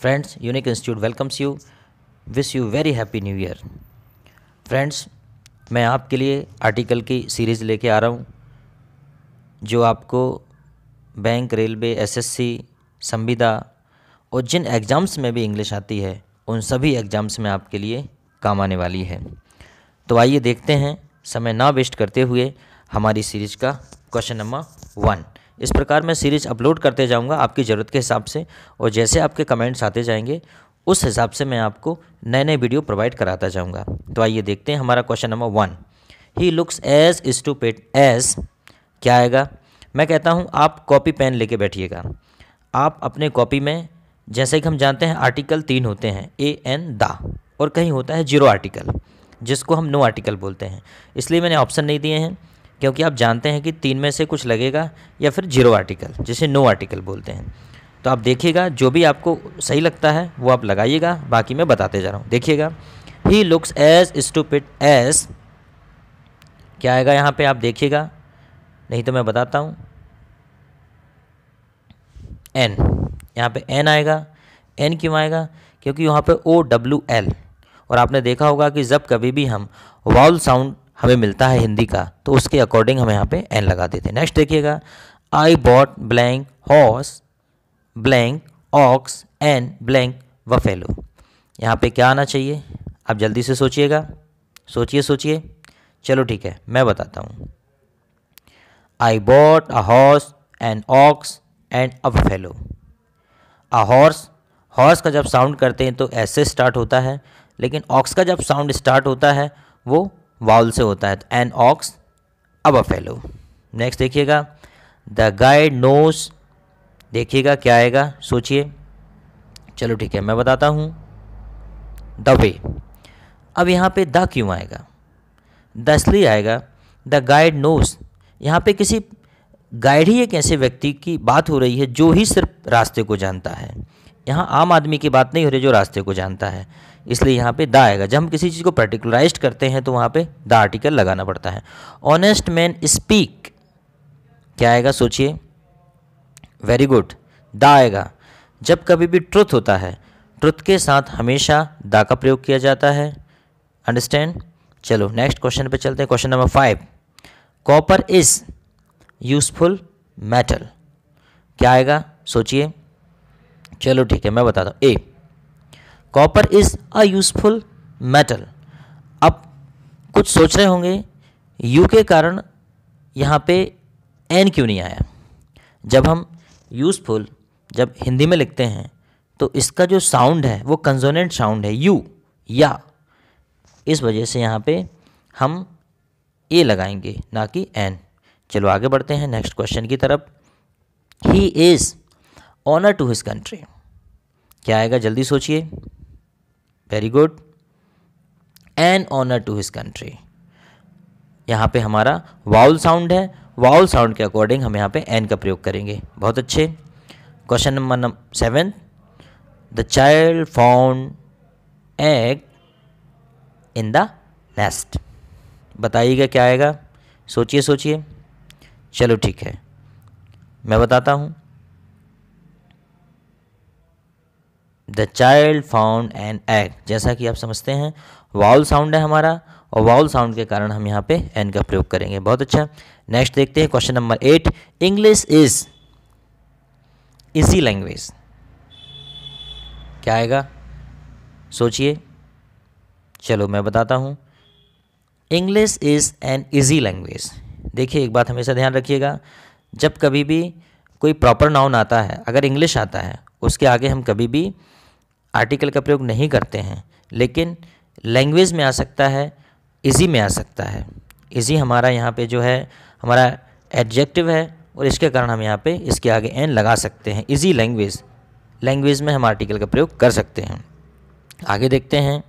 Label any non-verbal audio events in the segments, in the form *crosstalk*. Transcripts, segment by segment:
Friends unique institute welcomes you wish you very happy new year friends मैं आपके लिए article की series लेके आ रहा हूँ, जो आपको बैंक रेलवे एसएससी संविदा और जिन एग्ज़ाम्स में भी इंग्लिश आती है, उन सभी एग्ज़ाम्स में आपके लिए काम आने वाली है। तो आइए देखते हैं, समय ना वेस्ट करते हुए हमारी सीरीज़ का क्वेश्चन नंबर वन इस प्रकार मैं सीरीज़ अपलोड करते जाऊँगा आपकी ज़रूरत के हिसाब से और जैसे आपके कमेंट्स आते जाएँगे, उस हिसाब से मैं आपको नए नए वीडियो प्रोवाइड कराता जाऊँगा। तो आइए देखते हैं हमारा question number one he looks as stupid as क्या आएगा? मैं कहता हूँ, आप कॉपी पेन लेके बैठिएगा। आप अपने कॉपी में, जैसे कि हम जानते हैं आर्टिकल तीन होते हैं ए एन दा। और कहीं होता है ज़ीरो आर्टिकल जिसको हम नो आर्टिकल बोलते हैं। इसलिए मैंने ऑप्शन नहीं दिए हैं। क्योंकि आप जानते हैं कि तीन में से कुछ लगेगा या फिर ज़ीरो आर्टिकल, जिसे नो आर्टिकल बोलते हैं। तो आप देखिएगा, जो भी आपको सही लगता है, वो आप लगाइएगा, बाकी मैं बताते जा रहा हूँ। देखिएगा he looks as stupid as क्या आएगा यहाँ पे, आप देखिएगा। नहीं तो मैं बताता हूँ। एन यहाँ पे एन आएगा। एन क्यों आएगा? क्योंकि वहाँ पे ओ डब्ल्यू एल और आपने देखा होगा कि जब कभी भी हम वाउल साउंड हमें मिलता है हिंदी का तो उसके अकॉर्डिंग हम यहाँ पे एन लगा देते हैं। नेक्स्ट देखिएगा। I bought blank horse blank ox an blank buffalo यहाँ पे क्या आना चाहिए? आप जल्दी से सोचिएगा। सोचिए सोचिए। चलो ठीक है, मैं बताता हूँ। I bought a horse and ox and a buffalo a horse horse का जब साउंड करते हैं तो ऐसे स्टार्ट होता है, लेकिन ऑक्स का जब साउंड स्टार्ट होता है, वो वाउल से होता है तो एन ऑक्स, अब अ फेलो। नेक्स्ट देखिएगा, द गाइड नोस, देखिएगा क्या आएगा, सोचिए। चलो ठीक है, मैं बताता हूँ। The way. अब यहाँ पे द क्यों आएगा? द इसलिए आएगा, द गाइड नोस, यहाँ पे किसी गाइड ही एक ऐसे व्यक्ति की बात हो रही है जो ही सिर्फ़ रास्ते को जानता है। यहाँ आम आदमी की बात नहीं हो रही जो रास्ते को जानता है। इसलिए यहाँ पे द आएगा। जब हम किसी चीज़ को पर्टिकुलराइज करते हैं तो वहाँ पे द आर्टिकल लगाना पड़ता है। ऑनेस्ट मैन स्पीक क्या आएगा? सोचिए। वेरी गुड द आएगा। जब कभी भी ट्रुथ होता है ट्रुथ के साथ हमेशा द का प्रयोग किया जाता है। अंडरस्टैंड चलो नेक्स्ट क्वेश्चन पे चलते हैं। Question number five copper is useful metal क्या आएगा? सोचिए। चलो, ठीक है, मैं बताता हूँ। A copper is a useful metal अब कुछ सोच रहे होंगे यू के कारण यहाँ पे एन क्यों नहीं आया? जब हम यूज़फुल जब हिंदी में लिखते हैं तो इसका जो साउंड है, वो कंजोनेंट साउंड है यू या। इस वजह से यहाँ पे हम ए लगाएँगे, ना कि एन चलो आगे बढ़ते हैं नेक्स्ट क्वेश्चन की तरफ़। He is honour to his country क्या आएगा? जल्दी सोचिए। Very good an honour to his country यहाँ पे हमारा वाउल साउंड है। वाउल साउंड के अकॉर्डिंग हम यहाँ पे एन का प्रयोग करेंगे। बहुत अच्छे। Question number number seven the child found egg in the nest बताइएगा क्या आएगा? सोचिए सोचिए। चलो ठीक है। मैं बताता हूँ। The child found an egg जैसा कि आप समझते हैं वाउल साउंड है हमारा, और वाउल साउंड के कारण हम यहाँ पे एन का प्रयोग करेंगे। बहुत अच्छा। नेक्स्ट देखते हैं question number eight English is easy language क्या आएगा? सोचिए। चलो, मैं बताता हूँ। English is an easy language देखिए, एक बात हमेशा ध्यान रखिएगा। जब कभी भी कोई प्रॉपर नाउन आता है, अगर इंग्लिश आता है, उसके आगे हम कभी भी आर्टिकल का प्रयोग नहीं करते हैं, लेकिन लैंग्वेज में आ सकता है इजी में आ सकता है। इजी हमारा यहाँ पे जो है, हमारा एडजेक्टिव है, और इसके कारण हम यहाँ पे इसके आगे एन लगा सकते हैं। इजी लैंग्वेज लैंग्वेज में हम आर्टिकल का प्रयोग कर सकते हैं। आगे देखते हैं।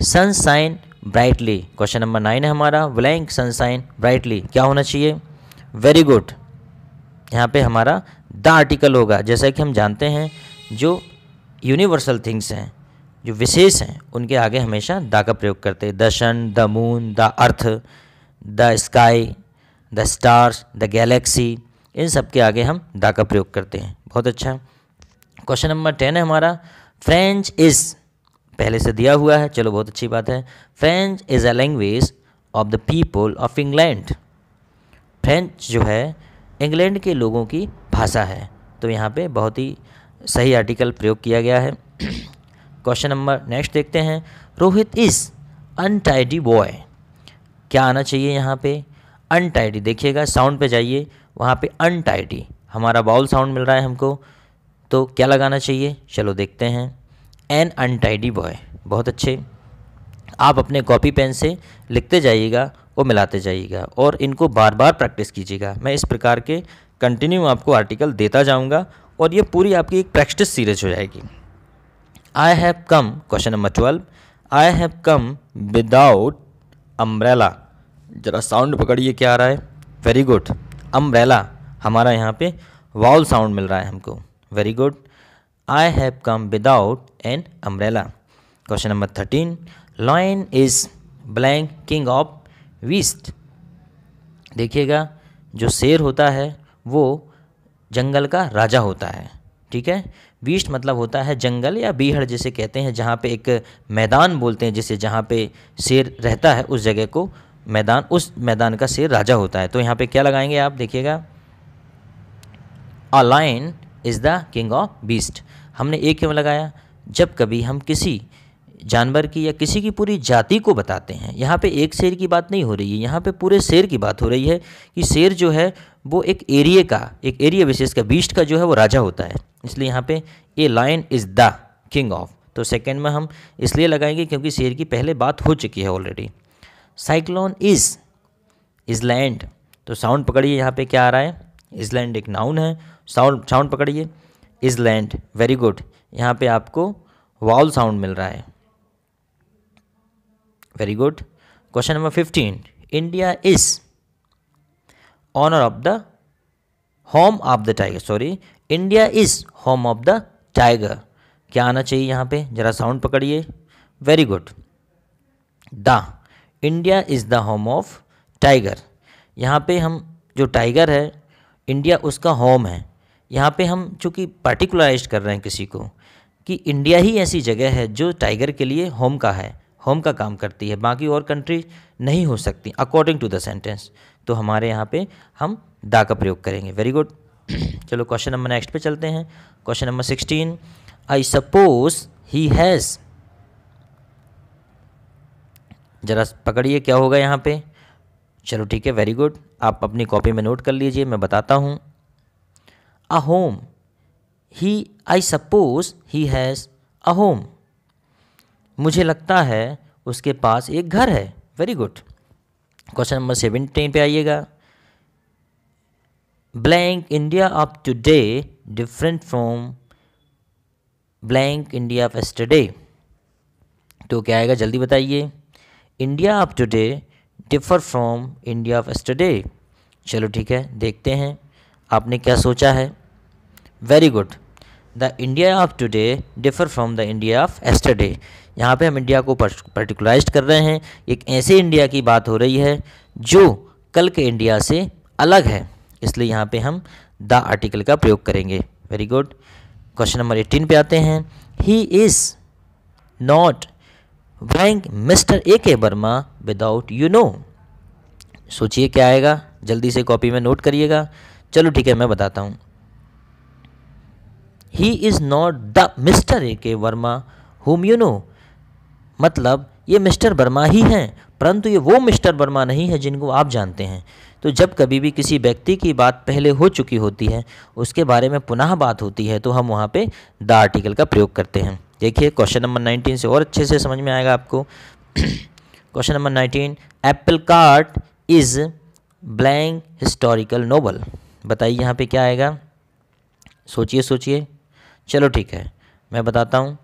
Sunshine brightly question number nine है हमारा। ब्लैंक सनसाइन ब्राइटली क्या होना चाहिए? वेरी गुड यहाँ पे हमारा द आर्टिकल होगा, जैसा कि हम जानते हैं, जो यूनिवर्सल थिंग्स हैं, जो विशेष हैं, उनके आगे हमेशा दा का प्रयोग करते हैं। The sun the moon, the earth, the sky, the stars, the galaxy, इन सब के आगे हम दा का प्रयोग करते हैं। बहुत अच्छा। क्वेश्चन नंबर टेन है हमारा। फ्रेंच इज़, पहले से दिया हुआ है, चलो बहुत अच्छी बात है। French is a language of the people of England. French जो है, इंग्लैंड के लोगों की भाषा है। तो यहाँ पे बहुत ही सही आर्टिकल प्रयोग किया गया है। क्वेश्चन नंबर नेक्स्ट देखते हैं। रोहित इज़ अनटाइडी बॉय क्या आना चाहिए यहाँ पे? अनटाइडी देखिएगा साउंड पे जाइए। वहाँ पे अनटाइडी हमारा बाउल साउंड मिल रहा है हमको। तो क्या लगाना चाहिए? चलो देखते हैं। एन अनटाइडी बॉय बहुत अच्छे। आप अपने कॉपी पेन से लिखते जाइएगा और मिलाते जाइएगा और इनको बार बार प्रैक्टिस कीजिएगा। मैं इस प्रकार के कंटिन्यू आपको आर्टिकल देता जाऊँगा और ये पूरी आपकी एक प्रैक्टिस सीरीज़ हो जाएगी। I have come question number twelve I have come without umbrella ज़रा साउंड पकड़िए क्या आ रहा है। वेरी गुड अम्ब्रेला हमारा यहाँ पे वाउल साउंड मिल रहा है हमको। Very good I have come without an umbrella question number thirteen lion is blank king of beast देखिएगा, जो शेर होता है, वो जंगल का राजा होता है, ठीक है? वीस्ट मतलब होता है जंगल या बीहड़ जिसे कहते हैं, जहाँ पे एक मैदान बोलते हैं, जिसे जहाँ पे शेर रहता है उस जगह को मैदान, उस मैदान का शेर राजा होता है। तो यहाँ पे क्या लगाएँगे आप, देखिएगा। A lion is the king of beast. हमने एक क्यों लगाया? जब कभी हम किसी जानवर की या किसी की पूरी जाति को बताते हैं। यहाँ पे एक शेर की बात नहीं हो रही है, यहाँ पे पूरे शेर की बात हो रही है कि शेर जो है, वो एक एरिए का, एक एरिया विशेष का, बीस्ट का जो है, वो राजा होता है। इसलिए यहाँ पे a lion is the king of. तो सेकेंड में हम इसलिए लगाएँगे क्योंकि शेर की पहले बात हो चुकी है ऑलरेडी साइक्लोन इज़ इज़लैंड तो साउंड पकड़िए, यहाँ पे क्या आ रहा है? इज़लैंड एक नाउन है। साउंड साउंड पकड़िए। Island very good. यहाँ पे आपको वाउल साउंड मिल रहा है। Very good question number fifteen India is honour of the home of the tiger sorry India is home of the tiger क्या आना चाहिए यहाँ पे? ज़रा साउंड पकड़िए. Very good the India is the home of tiger यहाँ पे हम जो टाइगर है इंडिया उसका होम है. यहाँ पे हम चूँकि पार्टिकुलराइज कर रहे हैं किसी को कि इंडिया ही ऐसी जगह है जो टाइगर के लिए होम का है. होम का काम करती है, बाकी और कंट्री नहीं हो सकती अकॉर्डिंग टू द सेंटेंस तो हमारे यहाँ पे हम दा का प्रयोग करेंगे। वेरी गुड *clears throat* चलो क्वेश्चन नंबर नेक्स्ट पे चलते हैं। Question number sixteen I suppose he has ज़रा पकड़िए क्या होगा यहाँ पे। चलो ठीक है वेरी गुड आप अपनी कॉपी में नोट कर लीजिए, मैं बताता हूँ। A home he I suppose he has a home मुझे लगता है उसके पास एक घर है। Very good question number seventeen पे आइएगा। Blank India of today different from blank India of yesterday तो क्या आएगा? जल्दी बताइए। India of today differ from India of yesterday चलो ठीक है, देखते हैं। आपने क्या सोचा है? Very good the India of today differ from the India of yesterday. यहाँ पे हम इंडिया को पर्टिकुलराइज कर रहे हैं। एक ऐसे इंडिया की बात हो रही है, जो कल के इंडिया से अलग है। इसलिए यहाँ पे हम द आर्टिकल का प्रयोग करेंगे। Very good question number eighteen पे आते हैं। He is not blank mister A K Verma without you know सोचिए क्या आएगा। जल्दी से कॉपी में नोट करिएगा। चलो ठीक है, मैं बताता हूँ। He is not the mister A K Verma hmm you know मतलब ये मिस्टर वर्मा ही हैं, परंतु ये वो मिस्टर वर्मा नहीं है जिनको आप जानते हैं। तो जब कभी भी किसी व्यक्ति की बात पहले हो चुकी होती है, उसके बारे में पुनः बात होती है तो हम वहाँ पे द आर्टिकल का प्रयोग करते हैं। देखिए क्वेश्चन नंबर नाइनटीन से और अच्छे से समझ में आएगा आपको। Question number nineteen apple cart is blank historical novel बताइए यहाँ पे क्या आएगा? सोचिए सोचिए। चलो ठीक है, मैं बताता हूँ।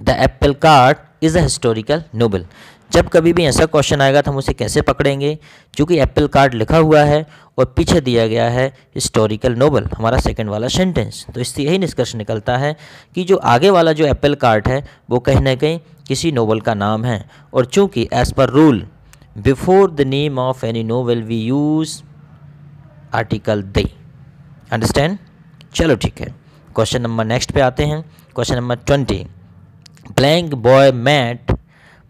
The apple cart is a historical novel जब कभी भी ऐसा क्वेश्चन आएगा तो हम उसे कैसे पकड़ेंगे? क्योंकि एप्पल कार्ड लिखा हुआ है और पीछे दिया गया है हिस्टोरिकल नोबल हमारा सेकंड वाला सेंटेंस तो इससे यही निष्कर्ष निकलता है कि जो आगे वाला जो एप्पल कार्ड है, वो कहीं ना कहीं किसी नोबल का नाम है। और चूँकि as per rule before the name of any novel we use article the understand चलो ठीक है। क्वेश्चन नंबर नेक्स्ट पे आते हैं। Question number twenty. Blank boy met,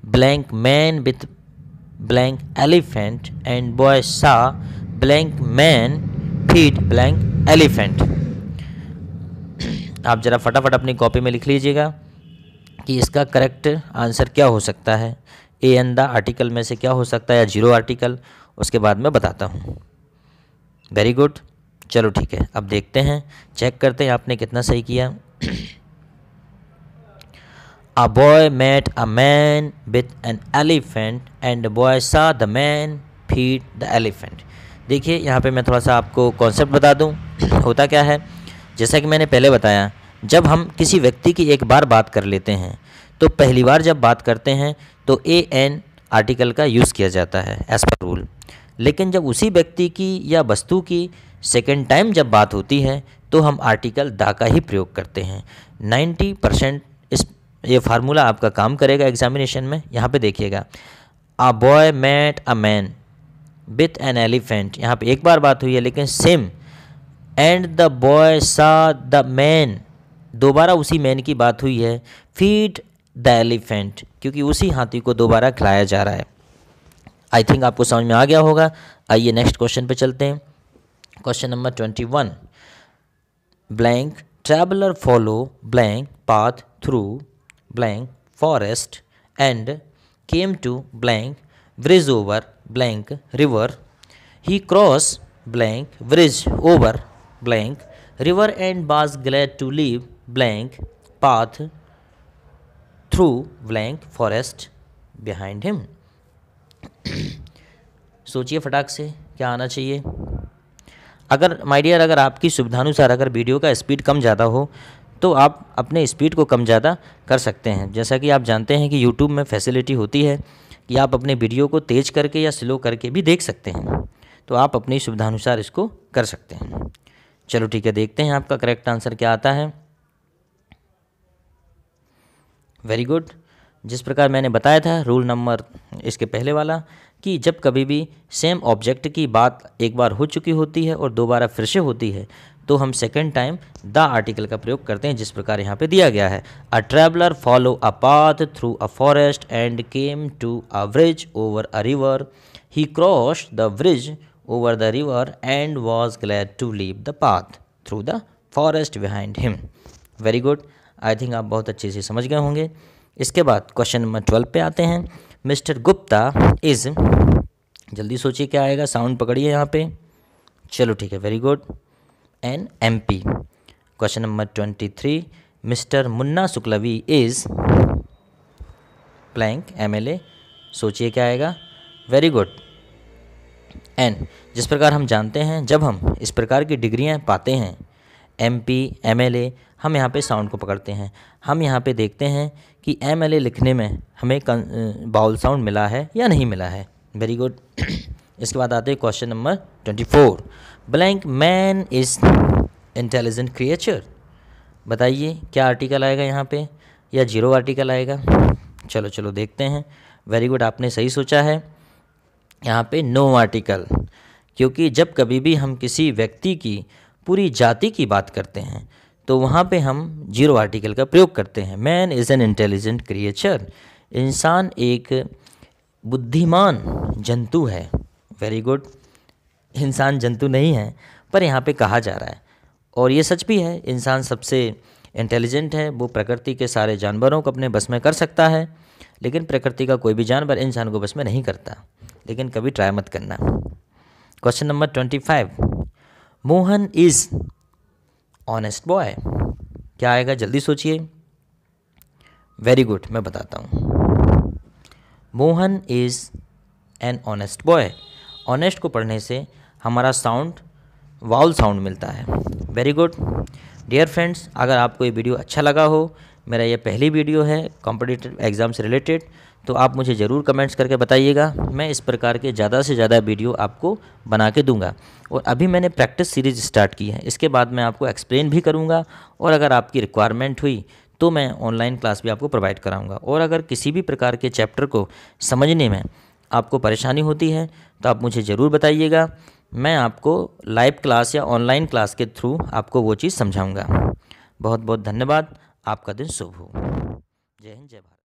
blank man with blank elephant and boy saw, blank man feed blank elephant. आप ज़रा फटाफट अपनी कॉपी में लिख लीजिएगा कि इसका करेक्ट आंसर क्या हो सकता है। ए एन द आर्टिकल में से क्या हो सकता है, या ज़ीरो आर्टिकल, उसके बाद मैं बताता हूँ। Very good. चलो ठीक है, अब देखते हैं चेक करते हैं आपने कितना सही किया। A boy met a man with an elephant and boy saw the man feed the elephant. देखिए, यहाँ पे मैं थोड़ा सा आपको कॉन्सेप्ट बता दूँ, होता क्या है? जैसा कि मैंने पहले बताया, जब हम किसी व्यक्ति की एक बार बात कर लेते हैं तो पहली बार जब बात करते हैं तो ए एन आर्टिकल का यूज़ किया जाता है एज पर रूल लेकिन जब उसी व्यक्ति की या वस्तु की सेकेंड टाइम जब बात होती है तो हम आर्टिकल दा का ही प्रयोग करते हैं। 90 परसेंट इस, ये फार्मूला आपका काम करेगा एग्जामिनेशन में। यहाँ पे देखिएगा। A boy met a man with an elephant यहाँ पे एक बार बात हुई है, लेकिन same and the boy saw the man दोबारा उसी मैन की बात हुई है। फ़ीड द एलिफेंट क्योंकि उसी हाथी को दोबारा खिलाया जा रहा है। आई थिंक आपको समझ में आ गया होगा। आइए नेक्स्ट क्वेश्चन पे चलते हैं। Question number twenty one blank traveller follow blank path through blank forest and came to blank bridge over blank river he cross blank bridge over blank river and was glad to leave blank path through blank forest behind him *clears throat* सोचिए फटाक से, क्या आना चाहिए? अगर my dear अगर आपकी सुविधानुसार अगर वीडियो का स्पीड कम ज़्यादा हो तो आप अपने स्पीड को कम ज़्यादा कर सकते हैं। जैसा कि आप जानते हैं कि यूट्यूब में फैसिलिटी होती है कि आप अपने वीडियो को तेज़ करके या स्लो करके भी देख सकते हैं। तो आप अपनी सुविधानुसार इसको कर सकते हैं। चलो ठीक है, देखते हैं आपका करेक्ट आंसर क्या आता है। वेरी गुड जिस प्रकार मैंने बताया था रूल नंबर इसके पहले वाला, कि जब कभी भी सेम ऑब्जेक्ट की बात एक बार हो चुकी होती है और दोबारा फिर से होती है तो हम सेकेंड टाइम द आर्टिकल का प्रयोग करते हैं जिस प्रकार यहाँ पे दिया गया है। A traveller follow a path through a forest and came to a bridge over a river he cross the bridge over the river and was glad to leave the path through the forest behind him very good I think आप बहुत अच्छे से समझ गए होंगे। इसके बाद question number twelve पे आते हैं। मिस्टर गुप्ता इज़, जल्दी सोचिए क्या आएगा साउंड पकड़िए यहाँ पे। चलो ठीक है very good an M P question number twenty three Mr Munna Shukla is blank M L A सोचिए क्या आएगा। वेरी गुड एन जिस प्रकार हम जानते हैं, जब हम इस प्रकार की डिग्रियाँ पाते हैं M P M L A हम यहाँ पे साउंड को पकड़ते हैं। हम यहाँ पे देखते हैं कि एम एल ए लिखने में हमें बाउल साउंड मिला है या नहीं मिला है। वेरी गुड *clears throat* इसके बाद आते हैं question number twenty four blank man is intelligent creature बताइए, क्या आर्टिकल आएगा यहाँ पे? या ज़ीरो आर्टिकल आएगा? चलो चलो देखते हैं। वेरी गुड आपने सही सोचा है। यहाँ पे नो आर्टिकल क्योंकि जब कभी भी हम किसी व्यक्ति की, पूरी जाति की बात करते हैं तो वहाँ पे हम ज़ीरो आर्टिकल का प्रयोग करते हैं। Man is an intelligent creature. इंसान एक बुद्धिमान जंतु है। Very good. इंसान जंतु नहीं है, पर यहाँ पे कहा जा रहा है। और ये सच भी है, इंसान सबसे इंटेलिजेंट है। वो प्रकृति के सारे जानवरों को अपने बस में कर सकता है, लेकिन प्रकृति का कोई भी जानवर इंसान को बस में नहीं करता। लेकिन कभी ट्राई मत करना। Question number twenty five Mohan is honest boy क्या आएगा? जल्दी सोचिए। वेरी गुड मैं बताता हूँ। Mohan is an honest boy honest को पढ़ने से हमारा साउंड वाउल साउंड मिलता है। वेरी गुड डियर फ्रेंड्स अगर आपको ये वीडियो अच्छा लगा हो, मेरा ये पहली वीडियो है कॉम्पिटिटिव एग्ज़ाम से रिलेटेड तो आप मुझे ज़रूर कमेंट्स करके बताइएगा। मैं इस प्रकार के ज़्यादा से ज़्यादा वीडियो आपको बना के दूँगा। और अभी मैंने प्रैक्टिस सीरीज़ स्टार्ट की है। इसके बाद मैं आपको एक्सप्लेन भी करूँगा और अगर आपकी रिक्वायरमेंट हुई तो मैं ऑनलाइन क्लास भी आपको प्रोवाइड कराऊँगा। और अगर किसी भी प्रकार के चैप्टर को समझने में आपको परेशानी होती है तो आप मुझे ज़रूर बताइएगा। मैं आपको लाइव क्लास या ऑनलाइन क्लास के थ्रू आपको वो चीज़ समझाऊँगा। बहुत बहुत धन्यवाद। आपका दिन शुभ हो। जय हिंद, जय भारत।